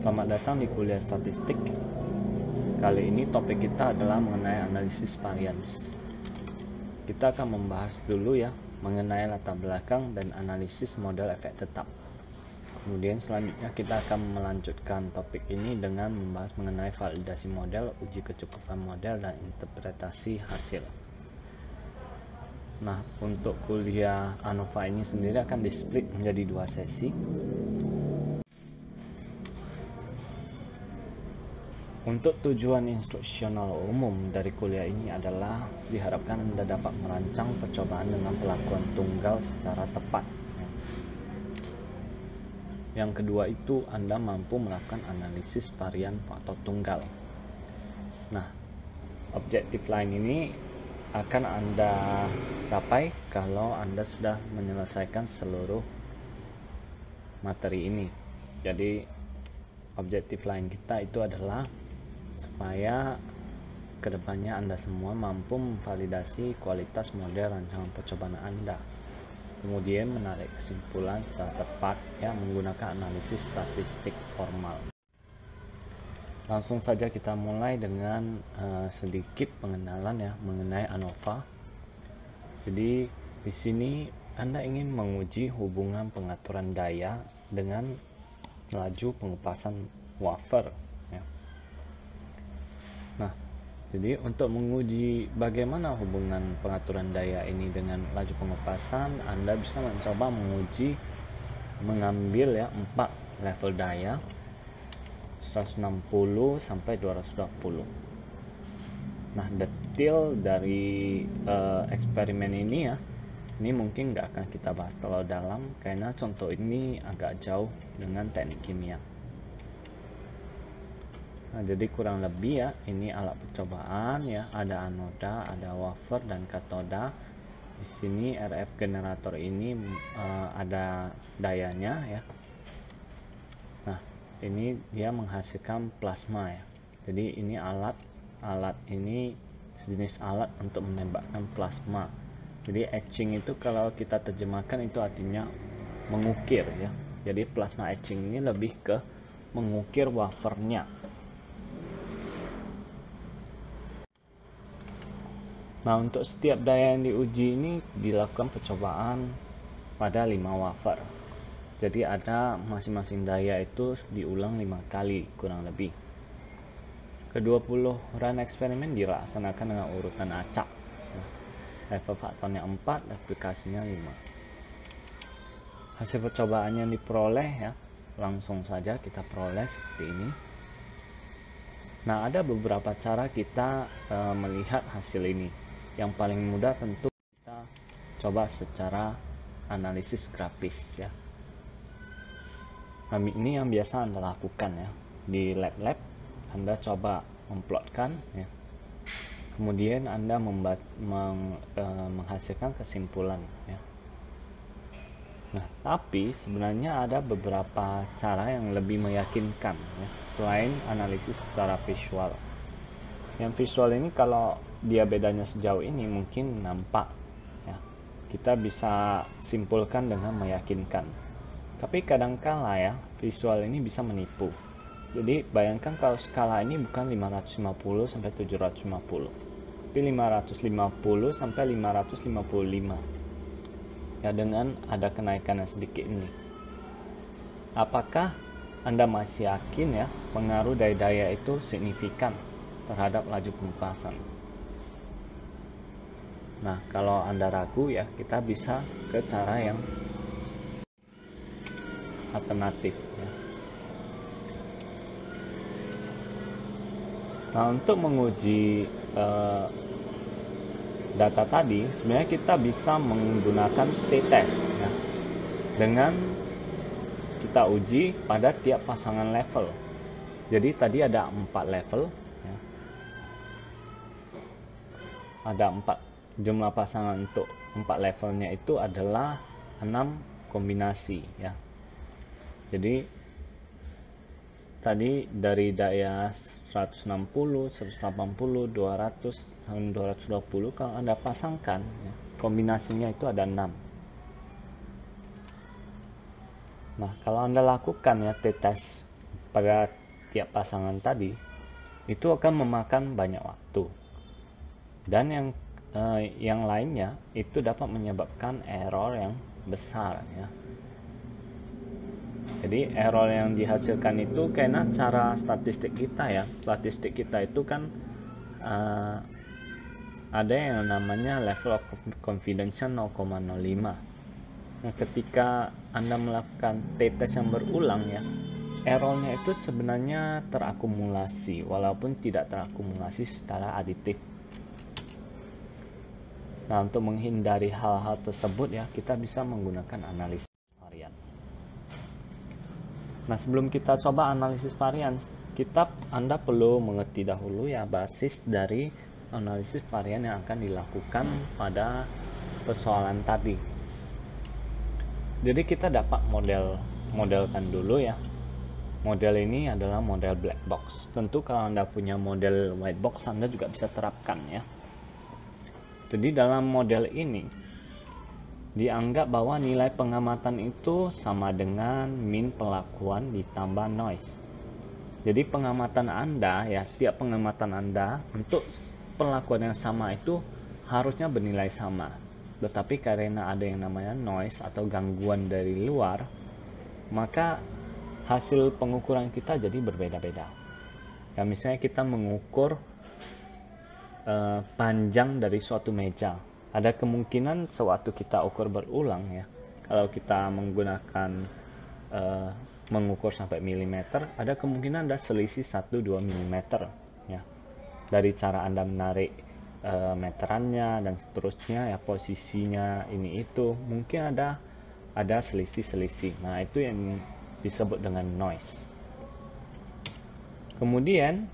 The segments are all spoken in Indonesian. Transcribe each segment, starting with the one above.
Selamat datang di kuliah statistik. Kali ini topik kita adalah mengenai analisis varians. Kita akan membahas dulu ya mengenai latar belakang dan analisis model efek tetap. Kemudian selanjutnya kita akan melanjutkan topik ini dengan membahas mengenai validasi model, uji kecukupan model dan interpretasi hasil. Nah, untuk kuliah ANOVA ini sendiri akan displit menjadi dua sesi. Untuk tujuan instruksional umum dari kuliah ini adalah diharapkan Anda dapat merancang percobaan dengan pelakuan tunggal secara tepat. Yang kedua itu Anda mampu melakukan analisis varian faktor tunggal. Nah, objektif lain ini akan Anda capai kalau Anda sudah menyelesaikan seluruh materi ini. Jadi objektif lain kita itu adalah supaya ke depannya Anda semua mampu memvalidasi kualitas model rancangan percobaan Anda. Kemudian menarik kesimpulan secara tepat yang menggunakan analisis statistik formal. Langsung saja kita mulai dengan uh, sedikit pengenalan ya mengenai ANOVA. Jadi di sini Anda ingin menguji hubungan pengaturan daya dengan laju pengupasan wafer. Ya. Nah, jadi untuk menguji bagaimana hubungan pengaturan daya ini dengan laju pengupasan, Anda bisa mencoba menguji mengambil ya empat level daya 160 sampai 220 nah detail dari uh, eksperimen ini ya ini mungkin nggak akan kita bahas terlalu dalam karena contoh ini agak jauh dengan teknik kimia nah jadi kurang lebih ya ini alat percobaan ya. Ada anoda ada wafer dan katoda. Di sini RF generator ini uh, ada dayanya ya. Ini dia menghasilkan plasma ya. Jadi ini alat alat ini jenis alat untuk menembakkan plasma. Jadi etching itu kalau kita terjemahkan itu artinya mengukir ya. Jadi plasma etching ini lebih ke mengukir wafernya nah untuk setiap daya yang diuji ini dilakukan percobaan pada 5 wafer. Jadi ada masing-masing daya itu diulang lima kali kurang lebih. Ke-20 run eksperimen dilaksanakan dengan urutan acak. Level faktornya 4 aplikasinya 5 hasil percobaan yang diperoleh ya langsung saja kita peroleh seperti ini. Nah ada beberapa cara kita e, melihat hasil ini yang paling mudah tentu kita coba secara analisis grafis ya Nah, ini yang biasa Anda lakukan ya. Di lab-lab Anda coba memplotkan ya. Kemudian Anda membat, meng, e, menghasilkan kesimpulan ya. Nah, tapi sebenarnya ada beberapa cara yang lebih meyakinkan ya, selain analisis secara visual. Yang visual ini kalau dia bedanya sejauh ini mungkin nampak ya. Kita bisa simpulkan dengan meyakinkan tapi kadangkala ya, visual ini bisa menipu. Jadi bayangkan kalau skala ini bukan 550 sampai 750, tapi 550 sampai 555. Ya dengan ada kenaikan yang sedikit ini. Apakah Anda masih yakin ya pengaruh dari daya itu signifikan terhadap laju pengupasan? Nah, kalau Anda ragu ya, kita bisa ke cara yang alternatif ya. Nah untuk menguji uh, data tadi sebenarnya kita bisa menggunakan t-test ya, dengan kita uji pada tiap pasangan level. Jadi tadi ada empat level, ya. Ada empat jumlah pasangan untuk empat levelnya itu adalah enam kombinasi ya. Jadi tadi dari daya 160 180 200 sampai 220 kalau anda pasangkan ya, kombinasinya itu ada 6 nah kalau anda lakukan ya t-test pada tiap pasangan tadi itu akan memakan banyak waktu dan yang uh, yang lainnya itu dapat menyebabkan error yang besar ya. Jadi error yang dihasilkan itu karena cara statistik kita ya. Statistik kita itu kan uh, ada yang namanya level of confidence 0,05 nah ketika anda melakukan t-test yang berulang ya errornya itu sebenarnya terakumulasi walaupun tidak terakumulasi secara aditif nah untuk menghindari hal-hal tersebut ya kita bisa menggunakan analisis varian nah sebelum kita coba analisis varian kita Anda perlu mengerti dahulu ya basis dari analisis varian yang akan dilakukan pada persoalan tadi jadi kita dapat model modelkan dulu ya model ini adalah model black box. Tentu kalau Anda punya model white box, Anda juga bisa terapkan ya. Jadi dalam model ini dianggap bahwa nilai pengamatan itu sama dengan min pelakuan ditambah noise. Jadi pengamatan Anda ya, tiap pengamatan Anda untuk perlakuan yang sama itu harusnya bernilai sama. Tetapi karena ada yang namanya noise atau gangguan dari luar, maka hasil pengukuran kita jadi berbeda-beda. Ya misalnya kita mengukur uh, panjang dari suatu meja, ada kemungkinan sewaktu kita ukur berulang ya. Kalau kita menggunakan uh, mengukur sampai milimeter, ada kemungkinan ada selisih 1-2 milimeter ya. Dari cara Anda menarik uh, meterannya dan seterusnya ya posisinya ini itu mungkin ada ada selisih-selisih. Nah, itu yang disebut dengan noise. Kemudian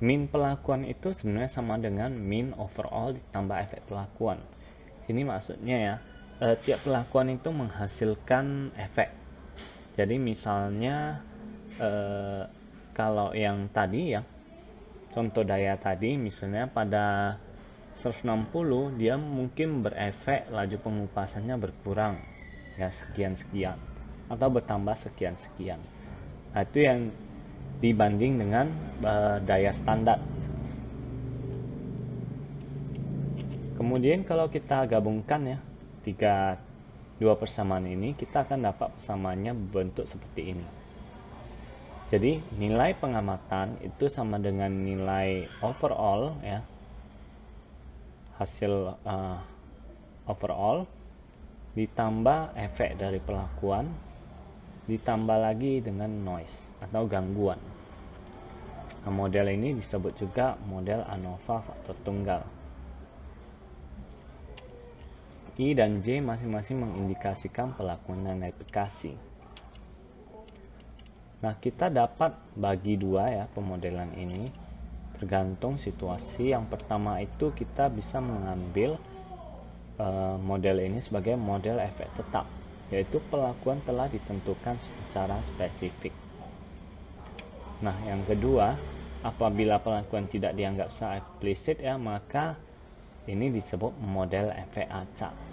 min pelakuan itu sebenarnya sama dengan min overall ditambah efek pelakuan. Ini maksudnya ya, eh, tiap pelakuan itu menghasilkan efek. Jadi misalnya eh, kalau yang tadi ya, contoh daya tadi misalnya pada 160 dia mungkin berefek laju pengupasannya berkurang ya sekian sekian atau bertambah sekian-sekian. Nah, itu yang dibanding dengan uh, daya standar. Kemudian kalau kita gabungkan ya tiga dua persamaan ini, kita akan dapat persamaannya bentuk seperti ini. Jadi nilai pengamatan itu sama dengan nilai overall ya hasil uh, overall ditambah efek dari pelakuan ditambah lagi dengan noise atau gangguan. Nah, model ini disebut juga model ANOVA faktor tunggal. I dan J masing-masing mengindikasikan pelakuan dan efikasi. Nah, kita dapat bagi dua ya pemodelan ini tergantung situasi. Yang pertama itu kita bisa mengambil uh, model ini sebagai model efek tetap yaitu pelakuan telah ditentukan secara spesifik. Nah, yang kedua, apabila pelakuan tidak dianggap secara eksplisit ya, maka ini disebut model efek acak.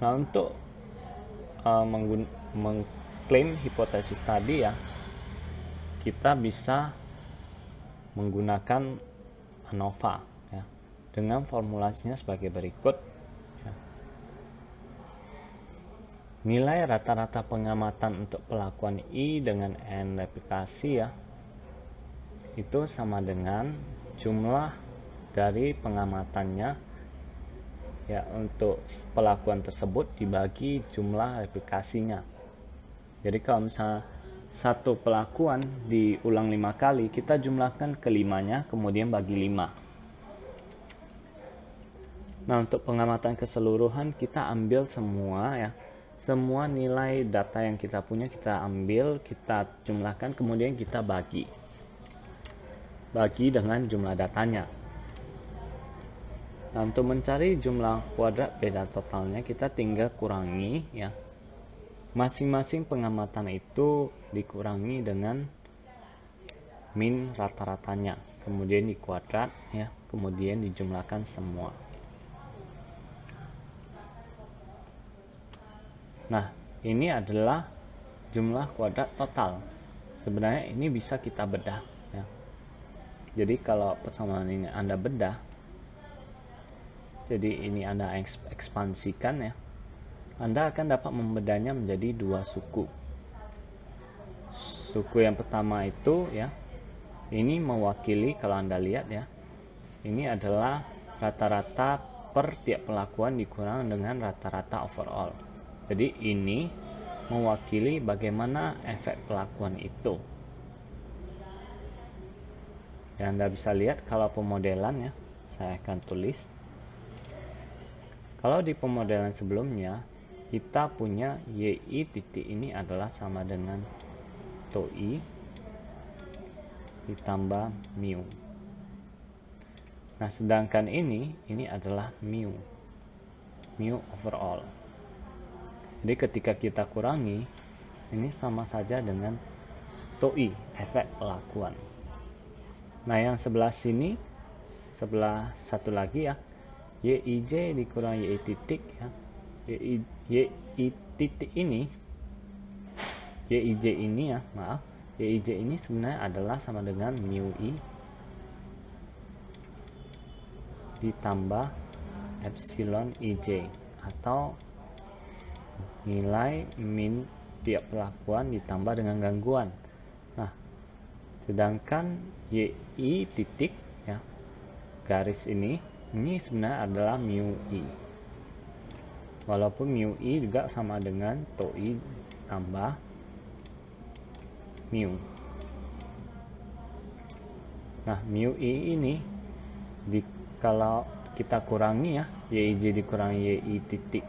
Nah untuk uh, mengklaim hipotesis tadi ya kita bisa menggunakan ANOVA ya dengan formulasinya sebagai berikut ya. nilai rata-rata pengamatan untuk pelakuan I dengan N replikasi ya itu sama dengan jumlah dari pengamatannya ya untuk pelakuan tersebut dibagi jumlah replikasinya. Jadi kalau misalnya satu pelakuan diulang lima kali kita jumlahkan kelimanya kemudian bagi lima. Nah untuk pengamatan keseluruhan kita ambil semua ya. Semua nilai data yang kita punya kita ambil kita jumlahkan kemudian kita bagi. Bagi dengan jumlah datanya Nah, untuk mencari jumlah kuadrat beda totalnya kita tinggal kurangi ya. Masing-masing pengamatan itu dikurangi dengan min rata-ratanya, kemudian dikuadrat ya, kemudian dijumlahkan semua. Nah, ini adalah jumlah kuadrat total. Sebenarnya ini bisa kita bedah ya. Jadi kalau persamaan ini Anda bedah jadi ini Anda ekspansikan ya. Anda akan dapat membedanya menjadi dua suku. Suku yang pertama itu ya ini mewakili kalau Anda lihat ya ini adalah rata-rata per tiap pelakuan dikurang dengan rata-rata overall. Jadi ini mewakili bagaimana efek pelakuan itu. Ya Anda bisa lihat kalau pemodelan ya saya akan tulis kalau di pemodelan sebelumnya, kita punya YI titik ini adalah sama dengan TOI ditambah mu. Nah, sedangkan ini, ini adalah mu. Mu overall. Jadi ketika kita kurangi, ini sama saja dengan TOI, efek pelakuan. Nah, yang sebelah sini, sebelah satu lagi ya, YIJ dikurang YI titik ya. YI, YI titik ini YIJ ini ya maaf. YIJ ini sebenarnya adalah sama dengan mu I ditambah epsilon IJ atau nilai min tiap pelakuan ditambah dengan gangguan. Nah sedangkan YI titik ya garis ini ini sebenarnya adalah mu i walaupun mu i juga sama dengan to i tambah mu nah mu i ini di kalau kita kurangi ya yij dikurangi yi titik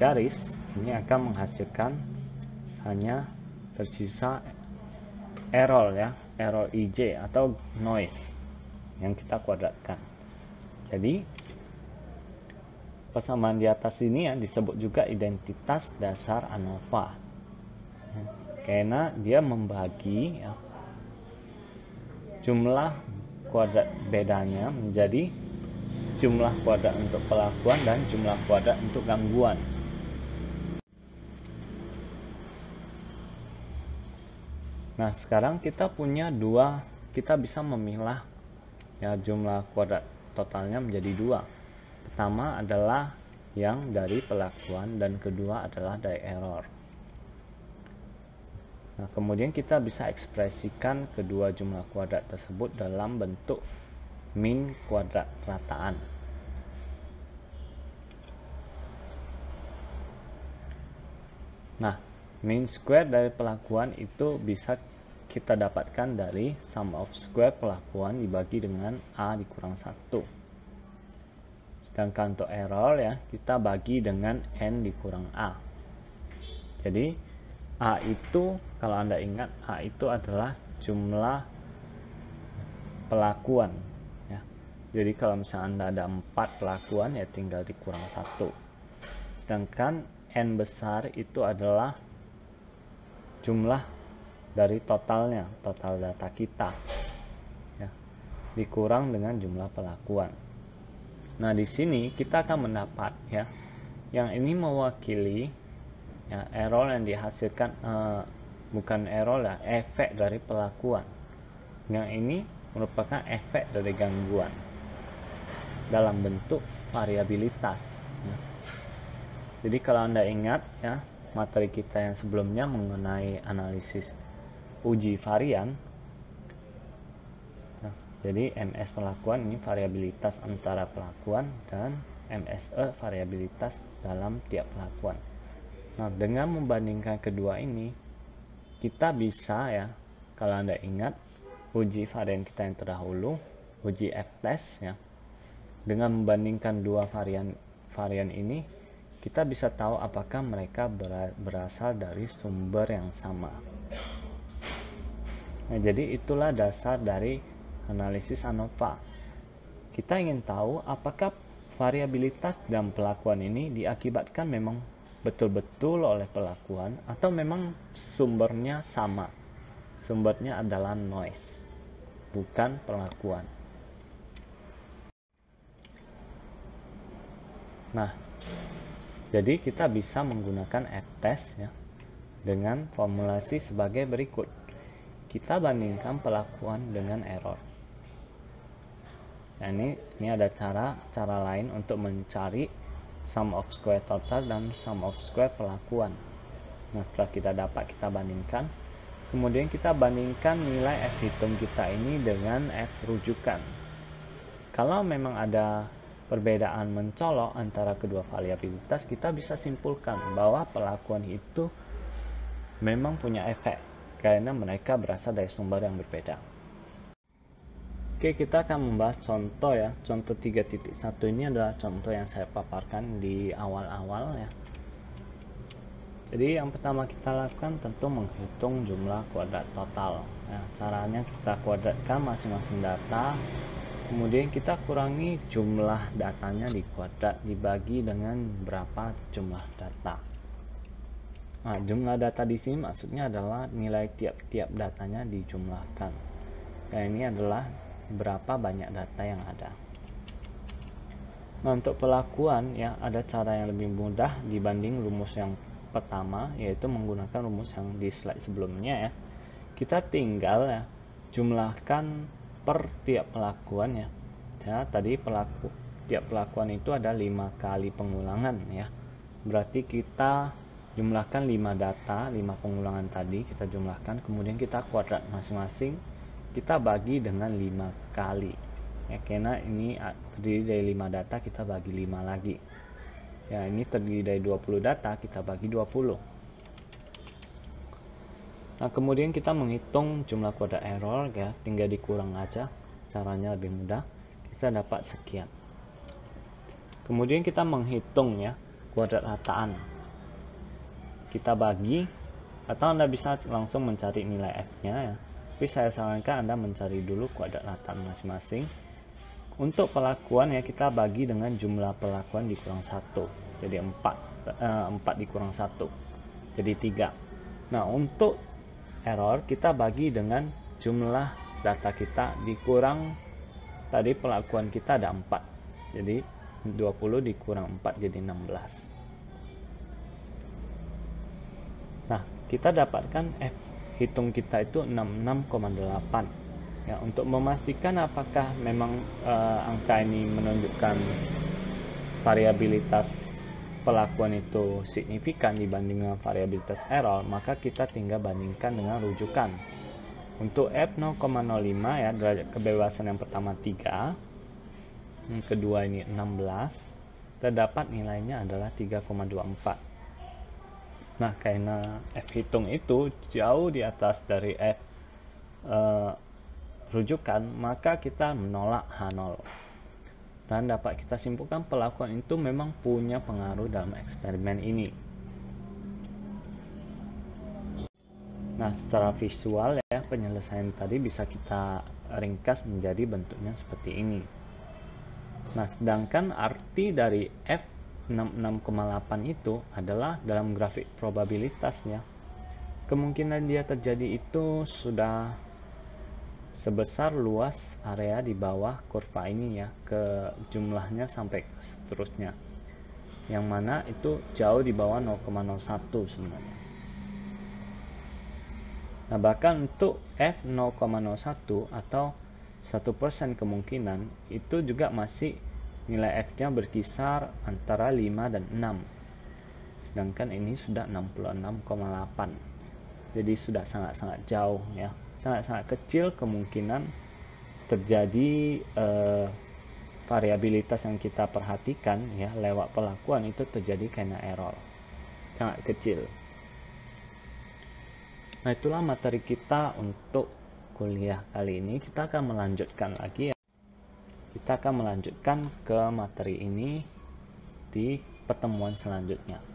garis ini akan menghasilkan hanya tersisa error ya error ij atau noise yang kita kuadratkan. Jadi persamaan di atas ini ya disebut juga identitas dasar ANOVA. Ya, karena dia membagi ya, jumlah kuadrat bedanya menjadi jumlah kuadrat untuk pelakuan dan jumlah kuadrat untuk gangguan. Nah, sekarang kita punya dua, kita bisa memilah ya jumlah kuadrat totalnya menjadi dua. Pertama adalah yang dari pelakuan dan kedua adalah dari error. Nah kemudian kita bisa ekspresikan kedua jumlah kuadrat tersebut dalam bentuk min kuadrat rataan. Nah min square dari pelakuan itu bisa kita dapatkan dari sum of square pelakuan dibagi dengan A dikurang 1 sedangkan untuk error ya kita bagi dengan N dikurang A. Jadi A itu kalau anda ingat A itu adalah jumlah pelakuan ya. Jadi kalau misalnya anda ada empat pelakuan ya tinggal dikurang satu. Sedangkan N besar itu adalah jumlah dari totalnya, total data kita. Ya. Dikurang dengan jumlah pelakuan. Nah, di sini kita akan mendapat ya yang ini mewakili ya error yang dihasilkan uh, bukan error lah, efek dari pelakuan. Yang ini merupakan efek dari gangguan dalam bentuk variabilitas. Ya. Jadi kalau Anda ingat ya, materi kita yang sebelumnya mengenai analisis uji varian. Nah, jadi MS pelakuan ini variabilitas antara pelakuan dan MSE variabilitas dalam tiap pelakuan. Nah, dengan membandingkan kedua ini, kita bisa ya, kalau Anda ingat uji varian kita yang terdahulu, uji F-test ya. Dengan membandingkan dua varian varian ini, kita bisa tahu apakah mereka berasal dari sumber yang sama. Nah, jadi itulah dasar dari analisis ANOVA. Kita ingin tahu apakah variabilitas dan pelakuan ini diakibatkan memang betul-betul oleh pelakuan atau memang sumbernya sama. Sumbernya adalah noise, bukan pelakuan. Nah, jadi kita bisa menggunakan f-test ya dengan formulasi sebagai berikut. Kita bandingkan pelakuan dengan error. Nah, ini ini ada cara cara lain untuk mencari sum of square total dan sum of square pelakuan. Nah, setelah kita dapat kita bandingkan, kemudian kita bandingkan nilai F hitung kita ini dengan F rujukan. Kalau memang ada perbedaan mencolok antara kedua variabilitas, kita bisa simpulkan bahwa pelakuan itu memang punya efek karena mereka berasal dari sumber yang berbeda. Oke, kita akan membahas contoh ya. Contoh 3.1 ini adalah contoh yang saya paparkan di awal-awal ya. Jadi yang pertama kita lakukan tentu menghitung jumlah kuadrat total. Nah, caranya kita kuadratkan masing-masing data kemudian kita kurangi jumlah datanya di kuadrat dibagi dengan berapa jumlah data nah jumlah data di sini maksudnya adalah nilai tiap-tiap datanya dijumlahkan. Dan ini adalah berapa banyak data yang ada. Nah untuk pelakuan ya ada cara yang lebih mudah dibanding rumus yang pertama yaitu menggunakan rumus yang di slide sebelumnya ya. Kita tinggal ya jumlahkan per tiap pelakuan ya. ya tadi pelaku tiap pelakuan itu ada lima kali pengulangan ya. Berarti kita jumlahkan 5 data 5 pengulangan tadi kita jumlahkan kemudian kita kuadrat masing-masing kita bagi dengan 5 kali ya karena ini terdiri dari 5 data kita bagi 5 lagi ya ini terdiri dari 20 data kita bagi 20 Nah, kemudian kita menghitung jumlah kuadrat error ya, tinggal dikurang aja. Caranya lebih mudah. Kita dapat sekian. Kemudian kita menghitung ya kuadrat rataan. Kita bagi atau Anda bisa langsung mencari nilai F-nya ya. Tapi saya sarankan Anda mencari dulu kuadrat rataan masing-masing. Untuk pelakuan ya kita bagi dengan jumlah pelakuan dikurang satu. Jadi 4 eh, 4 dikurang 1. Jadi 3. Nah, untuk error kita bagi dengan jumlah data kita dikurang tadi pelakuan kita ada 4 jadi 20 dikurang 4 jadi 16 kita dapatkan F hitung kita itu 66,8 ya untuk memastikan apakah memang uh, angka ini menunjukkan variabilitas pelakuan itu signifikan dibanding dengan variabilitas error, maka kita tinggal bandingkan dengan rujukan. Untuk F 0,05 ya, derajat kebebasan yang pertama 3, yang kedua ini 16, terdapat nilainya adalah 3,24. Nah, karena F hitung itu jauh di atas dari F uh, rujukan, maka kita menolak H0 dan dapat kita simpulkan pelakuan itu memang punya pengaruh dalam eksperimen ini. Nah, secara visual ya penyelesaian tadi bisa kita ringkas menjadi bentuknya seperti ini. Nah, sedangkan arti dari F66,8 itu adalah dalam grafik probabilitasnya. Kemungkinan dia terjadi itu sudah sebesar luas area di bawah kurva ini ya ke jumlahnya sampai seterusnya yang mana itu jauh di bawah 0,01 sebenarnya nah bahkan untuk F 0,01 atau satu persen kemungkinan itu juga masih nilai F-nya berkisar antara 5 dan 6 sedangkan ini sudah 66,8 jadi sudah sangat-sangat jauh ya. Sangat-sangat kecil kemungkinan terjadi eh, variabilitas yang kita perhatikan ya lewat pelakuan itu terjadi karena error. Sangat kecil. Nah itulah materi kita untuk kuliah kali ini. Kita akan melanjutkan lagi ya kita akan melanjutkan ke materi ini di pertemuan selanjutnya.